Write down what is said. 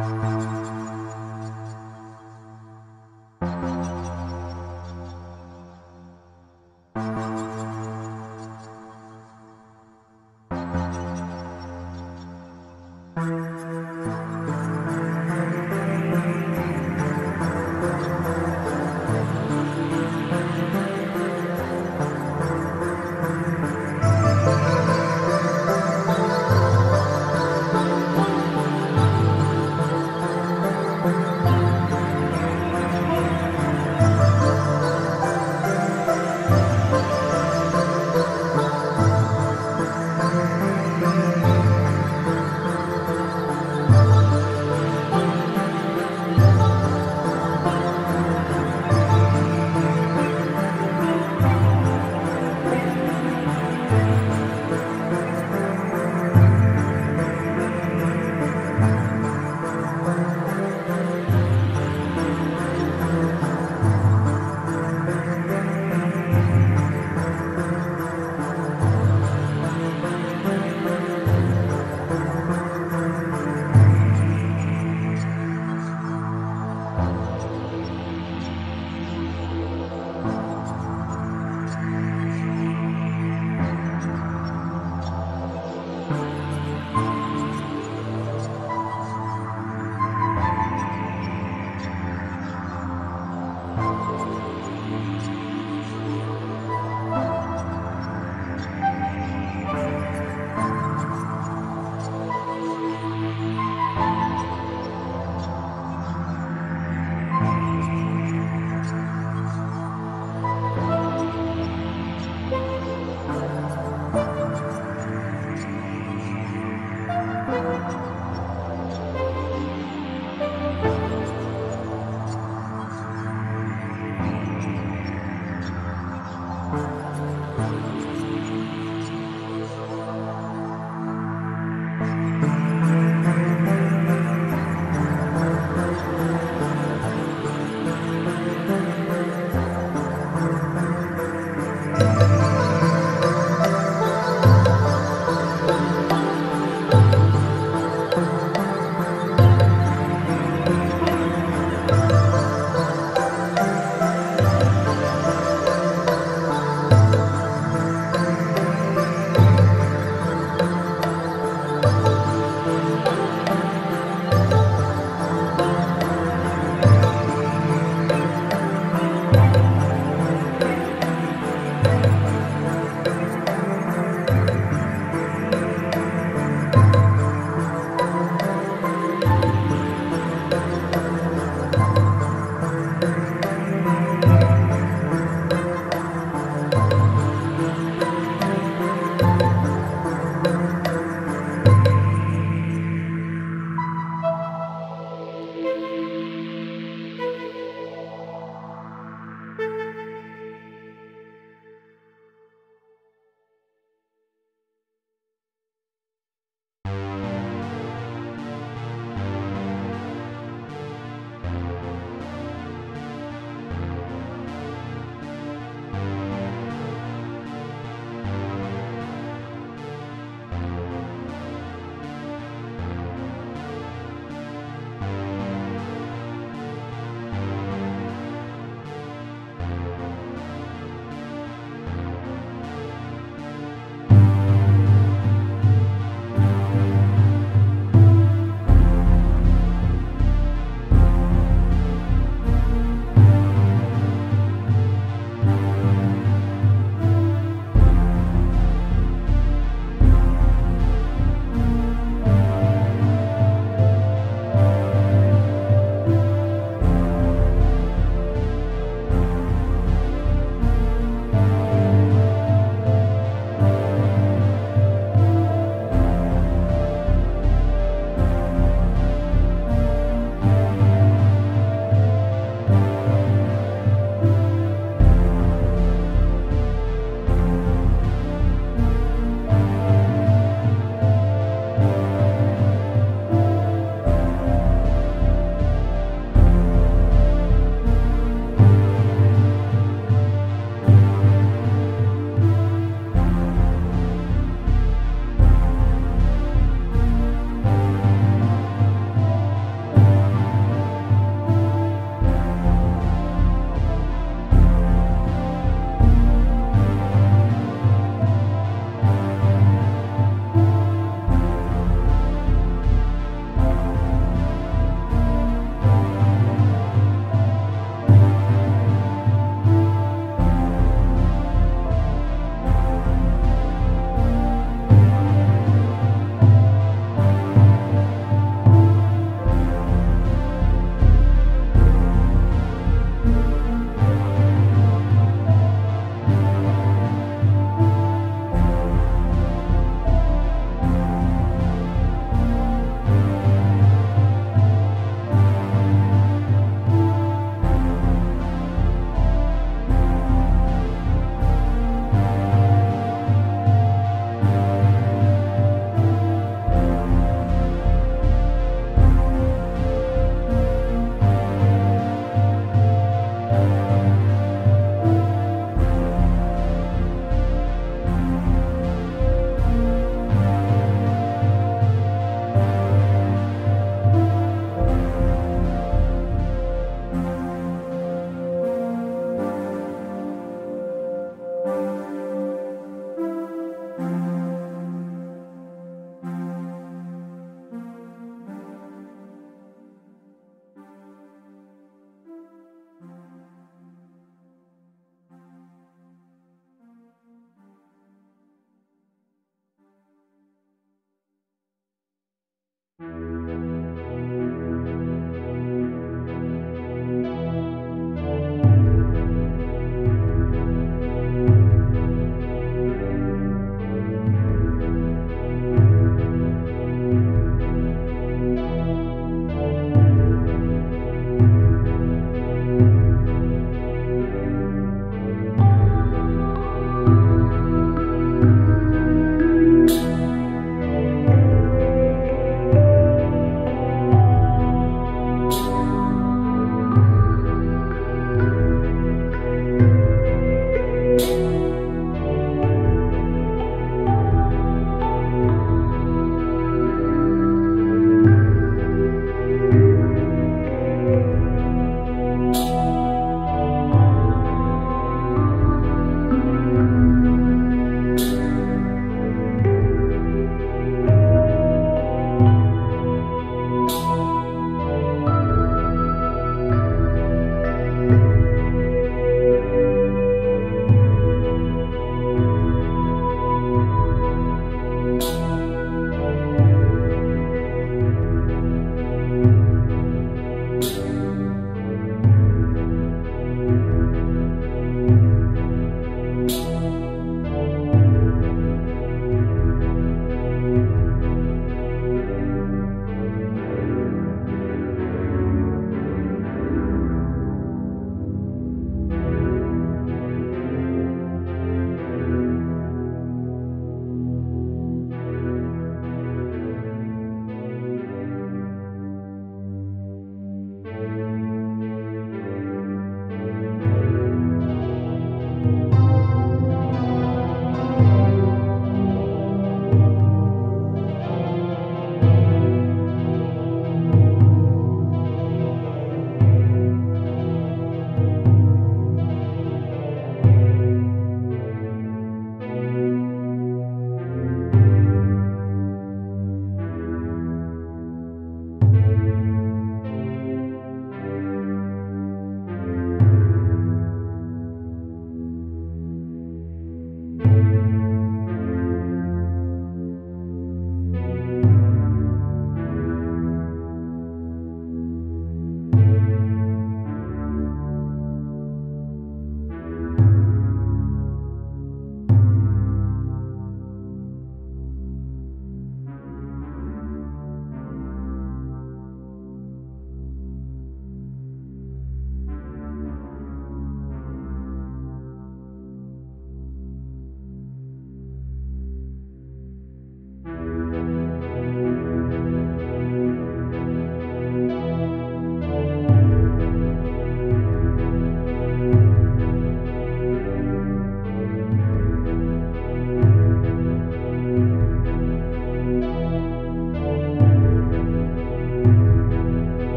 you